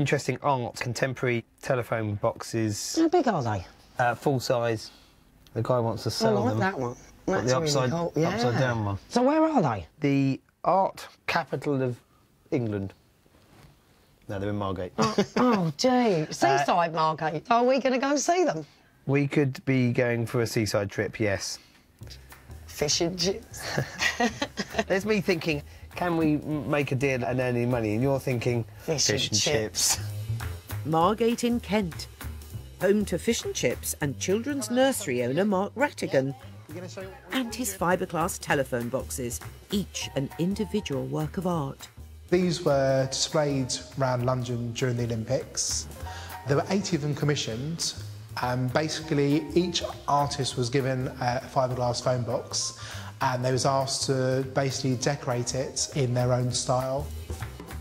interesting art, contemporary telephone boxes, How big are they? uh, full size. The guy wants to sell I sell like them. that one. That's the really upside, cool. Yeah. upside down one. So where are they? The art capital of England. No, they're in Margate. oh, gee. Seaside Margate. Are we going to go see them? we could be going for a seaside trip, yes. Fish and chips. There's me thinking, can we make a deal and earn any money? And you're thinking, Fish and chips. Margate in Kent, home to fish and chips and children's nursery owner Mark Rattigan. And his fiberglass telephone boxes, each an individual work of art. These were displayed around London during the Olympics. There were 80 of them commissioned, and basically each artist was given a fiberglass phone box, and they was asked to basically decorate it in their own style.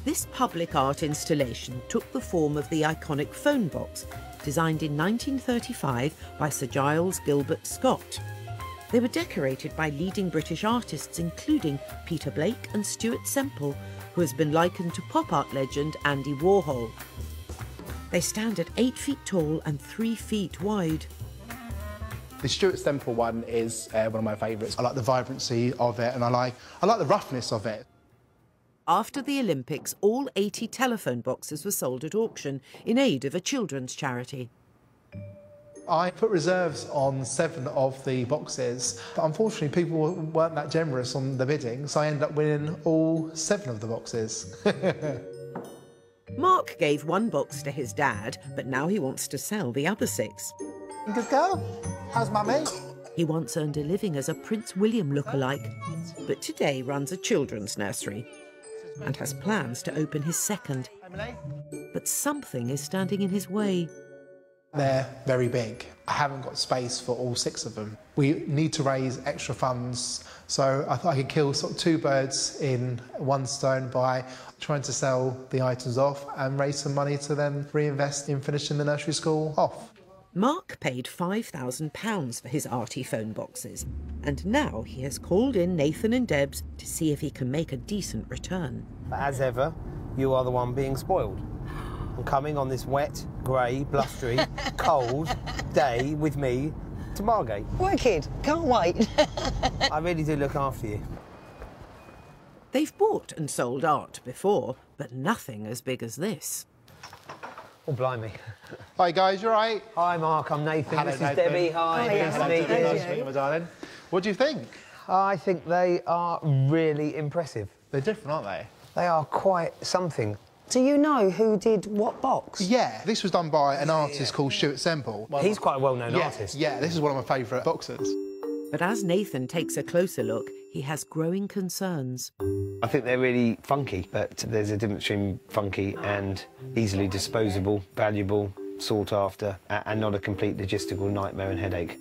This public art installation took the form of the iconic phone box, designed in 1935 by Sir Giles Gilbert Scott. They were decorated by leading British artists, including Peter Blake and Stuart Semple, who has been likened to pop art legend Andy Warhol. They stand at eight feet tall and three feet wide. The Stuart Semple one is uh, one of my favourites. I like the vibrancy of it, and I like I like the roughness of it. After the Olympics, all 80 telephone boxes were sold at auction in aid of a children's charity. I put reserves on seven of the boxes, but unfortunately people weren't that generous on the bidding, so I ended up winning all seven of the boxes. Mark gave one box to his dad, but now he wants to sell the other six. Good girl. How's mummy? He once earned a living as a Prince William lookalike, but today runs a children's nursery and has plans to open his second. But something is standing in his way. They're very big. I haven't got space for all six of them. We need to raise extra funds, so I thought I could kill sort of two birds in one stone by trying to sell the items off and raise some money to then reinvest in finishing the nursery school off. Mark paid £5,000 for his arty phone boxes, and now he has called in Nathan and Debs to see if he can make a decent return. But as ever, you are the one being spoiled. And coming on this wet, grey, blustery, cold day with me to Margate. Wicked. Can't wait. I really do look after you. They've bought and sold art before, but nothing as big as this. Oh, blimey. Hi guys, you alright? Hi, Mark. I'm Nathan. Hello, this is Nathan. Debbie. Hi. Hiya. Nice to Hello, meet Debbie. you. Nice Nice to meet you, my darling. What do you think? I think they are really impressive. They're different, aren't they? They are quite something. Do you know who did what box? Yeah, this was done by an artist called Stuart Semple. Well, He's quite a well-known yeah, artist. Yeah, this is one of my favourite boxers. But as Nathan takes a closer look, he has growing concerns. I think they're really funky, but there's a difference between funky and easily disposable, valuable, sought after, and not a complete logistical nightmare and headache.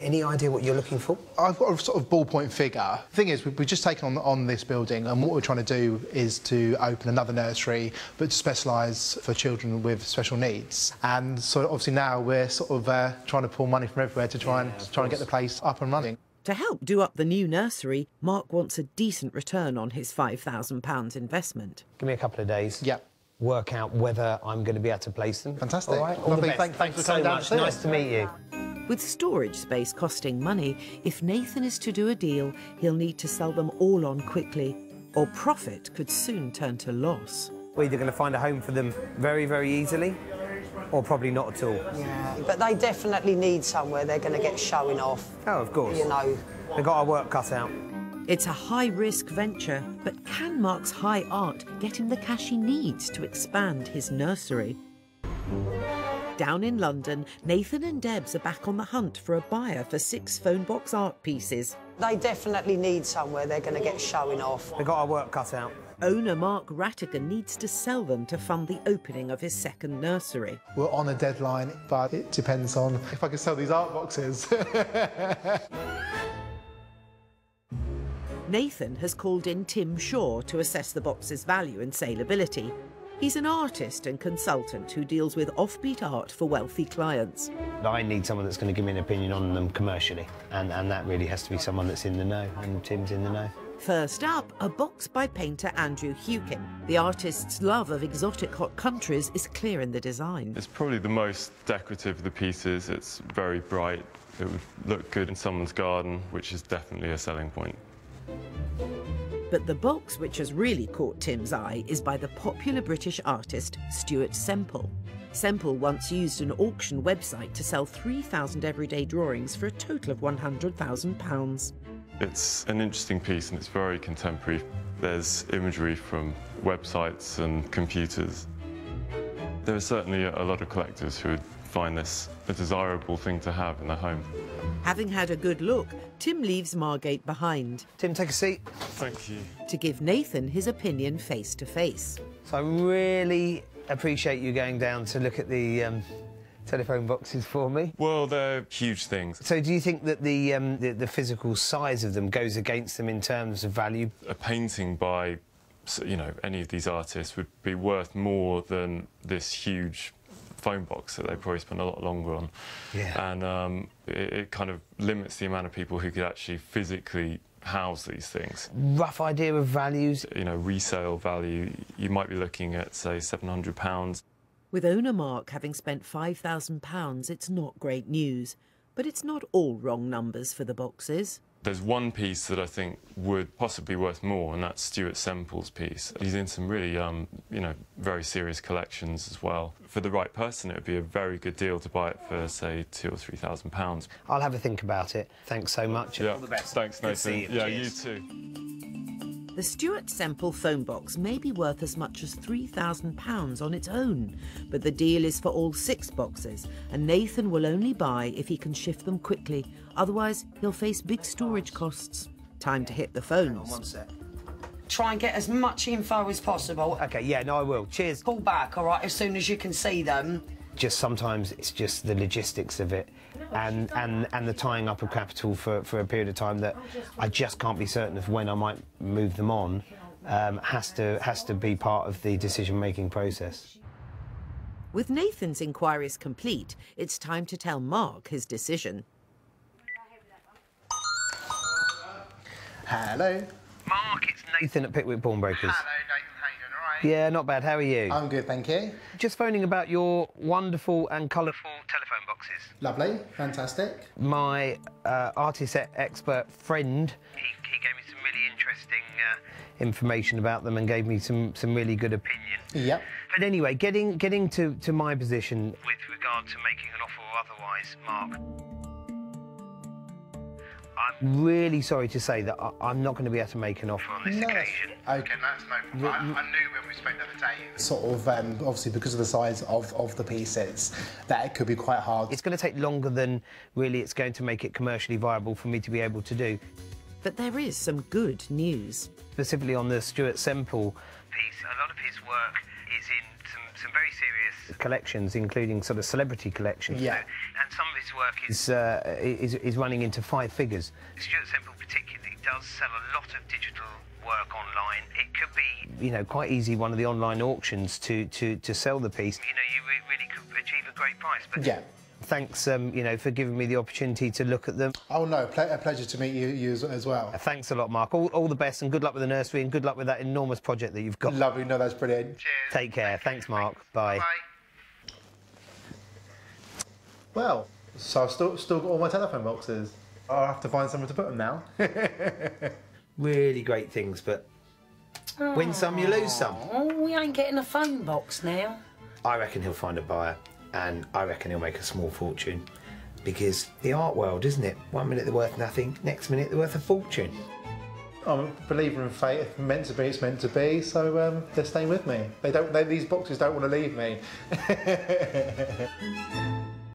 Any idea what you're looking for? I've got a sort of ballpoint figure. The thing is, we- we've just taken on, on this building, and what we're trying to do is to open another nursery, but to specialise for children with special needs. And so obviously now we're sort of uh, trying to pull money from everywhere to try and try and get the place up and running. To help do up the new nursery, Mark wants a decent return on his £5,000 investment. Give me a couple of days. Yeah. Work out whether I'm going to be able to place them. Fantastic. All right. All Lovely. the best. Thank- thanks for so down much. Nice to meet you. With storage space costing money, if Nathan is to do a deal, he'll need to sell them all on quickly, or profit could soon turn to loss. We're either going to find a home for them very, very easily, or probably not at all. Yeah, but they definitely need somewhere they're going to get showing off. Oh, of course. You know. They've got our work cut out. It's a high risk venture, but can Mark's high art get him the cash he needs to expand his nursery? Down in London, Nathan and Debs are back on the hunt for a buyer for six phone box art pieces. They definitely need somewhere they're going to get showing off. They've got our work cut out. Owner Mark Rattigan needs to sell them to fund the opening of his second nursery. We're on a deadline, but it depends on if I can sell these art boxes. Nathan has called in Tim Shaw to assess the box's value and saleability. He's an artist and consultant who deals with offbeat art for wealthy clients. I need someone that's going to give me an opinion on them commercially, and, and that really has to be someone that's in the know, and Tim's in the know. First up, a box by painter Andrew Hewkin. The artist's love of exotic hot countries is clear in the design. It's probably the most decorative of the pieces. It's very bright. It would look good in someone's garden, which is definitely a selling point. But the box which has really caught Tim's eye is by the popular British artist Stuart Semple. Semple once used an auction website to sell 3,000 everyday drawings for a total of £100,000. It's an interesting piece and it's very contemporary. There's imagery from websites and computers. There are certainly a lot of collectors who would find this a desirable thing to have in their home. Having had a good look, Tim leaves Margate behind Tim, take a seat. Thank you. to give Nathan his opinion face to face. So I really appreciate you going down to look at the um, telephone boxes for me. Well, they're huge things. So do you think that the, um, the the physical size of them goes against them in terms of value? A painting by, s- you know, any of these artists would be worth more than this huge phone box that they probably spend a lot longer on. Yeah. And um, it, it kind of limits the amount of people who could actually physically house these things. Rough idea of values? You know, resale value, you might be looking at, say, £700. With owner Mark having spent £5,000, it's not great news. But it's not all wrong numbers for the boxes. There's one piece that I think would possibly be worth more, and that's Stuart Semple's piece. He's in some really, um, you know, very serious collections as well. For the right person, it would be a very good deal to buy it for, say, two or three thousand pounds. I'll have a think about it. Thanks so much. Yeah, All the best. thanks, Good to see Nathan. you. Yeah, Cheers. you too. The Stuart Semple phone box may be worth as much as £3,000 on its own, but the deal is for all six boxes, and Nathan will only buy if he can shift them quickly. Otherwise, he'll face big storage costs. Time to hit the phones. One sec. Try and get as much info as possible. Okay, yeah, no, I will. Cheers. Call back, all right, as soon as you can see them. Just sometimes it's just the logistics of it and, and, and the tying up of capital for, for a period of time that I just can't be certain of when I might move them on um, has, to, has to be part of the decision-making process. With Nathan's inquiries complete, it's time to tell Mark his decision. Hello. Mark, it's Nathan at Pickwick Pawnbrokers. Hello, Nathan. Yeah, not bad. How are you? I'm good, thank you. Just phoning about your wonderful and colourful telephone boxes. Lovely, fantastic. My uh, artist expert friend, he, he gave me some really interesting uh, information about them and gave me some, some really good opinion. Yep. But anyway, getting getting to, to my position with regard to making an offer or otherwise, Mark. I'm really sorry to say that I, I'm not going to be able to make an offer on this No. occasion. Okay. Okay, that's no problem. I, I knew when we spoke the other day. Sort of, um, obviously, because of the size of, of the pieces, that it could be quite hard. It's going to take longer than really it's going to make it commercially viable for me to be able to do. But there is some good news. Specifically on the Stuart Semple piece, a lot of his work is in some, some very serious collections, including sort of celebrity collections. Yeah. So- and some of his work is, uh, is, is running into five figures. Stuart Semple particularly does sell a lot of digital work online. It could be, you know, quite easy one of the online auctions to, to, to sell the piece. You know, you re- really could achieve a great price. But Yeah. Thanks, um, you know, for giving me the opportunity to look at them. Oh no, ple- a pleasure to meet you, you as, as well. Thanks a lot, Mark. All, all the best and good luck with the nursery and good luck with that enormous project that you've got. Lovely, no, that's brilliant. Cheers. Take care. Thanks, Mark. Bye. Bye. Well, so I've still, still got all my telephone boxes. I'll have to find somewhere to put them now. Really great things, but win some, you lose some. Oh, we ain't getting a phone box now. I reckon he'll find a buyer, and I reckon he'll make a small fortune. Because the art world, isn't it? One minute they're worth nothing, next minute they're worth a fortune. I'm a believer in fate. If it's meant to be, it's meant to be. So um, they're staying with me. They don't. They, these boxes don't want to leave me.